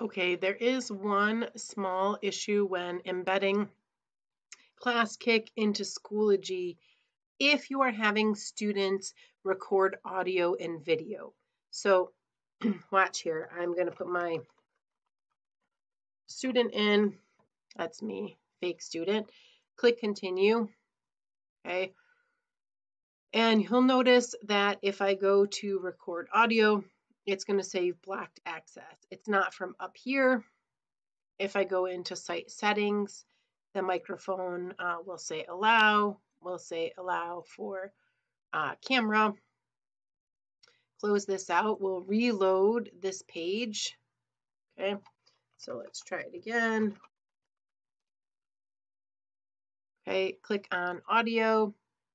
Okay, there is one small issue when embedding ClassKick into Schoology if you are having students record audio and video. So watch here. I'm going to put my student in. That's me, fake student. Click continue. Okay. And you'll notice that if I go to record audio, it's going to say you've blocked access. It's not from up here. If I go into site settings, the microphone uh, will say allow, will say allow for uh, camera. Close this out. We'll reload this page. Okay, so let's try it again. Okay, click on audio,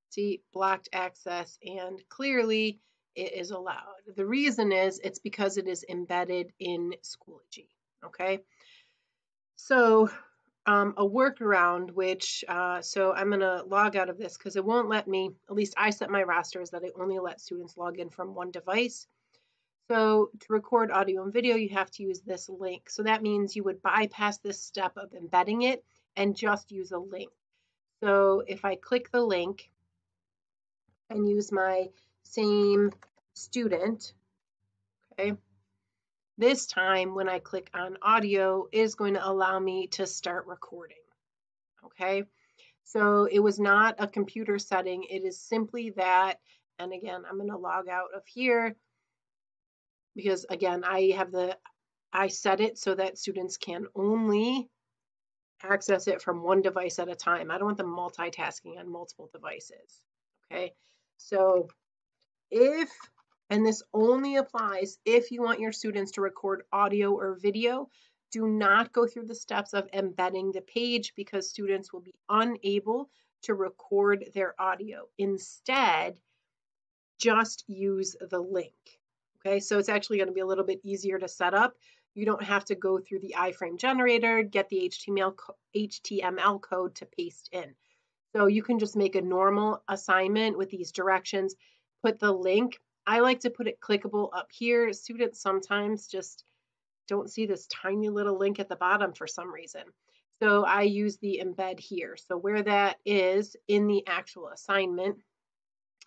see blocked access, and clearly it is allowed. The reason is it's because it is embedded in Schoology. Okay, so um, a workaround, which uh, so I'm going to log out of this because it won't let me. At least I set my rosters that I only let students log in from one device. So to record audio and video, you have to use this link. So that means you would bypass this step of embedding it and just use a link. So if I click the link and use my same student, okay, this time when I click on audio is going to allow me to start recording, okay? So it was not a computer setting, it is simply that, and again, I'm gonna log out of here because again, I have the, I set it so that students can only access it from one device at a time. I don't want them multitasking on multiple devices, okay? So if, and this only applies if you want your students to record audio or video, do not go through the steps of embedding the page because students will be unable to record their audio. Instead, just use the link. Okay, so it's actually going to be a little bit easier to set up. You don't have to go through the iframe generator, get the HTML, HTML code to paste in. So you can just make a normal assignment with these directions, put the link. I like to put it clickable up here. Students sometimes just don't see this tiny little link at the bottom for some reason. So I use the embed here. So where that is in the actual assignment.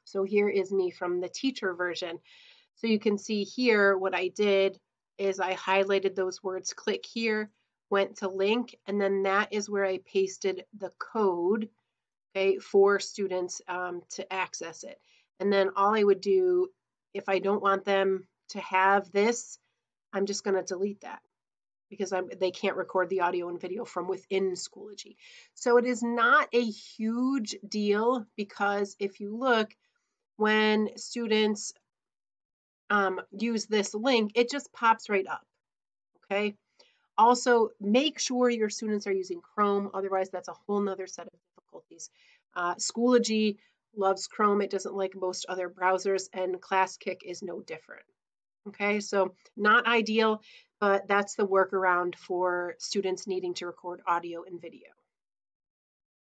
So here is me from the teacher version. So you can see here what I did is I highlighted those words, click here, went to link, and then that is where I pasted the code okay, for students um, to access it. And then all I would do, if I don't want them to have this, I'm just going to delete that because I'm, they can't record the audio and video from within Schoology. So it is not a huge deal because if you look, when students um, use this link, it just pops right up, okay? Also, make sure your students are using Chrome, otherwise that's a whole nother set of difficulties. Uh, Schoology loves Chrome, it doesn't like most other browsers, and ClassKick is no different. Okay, so not ideal, but that's the workaround for students needing to record audio and video.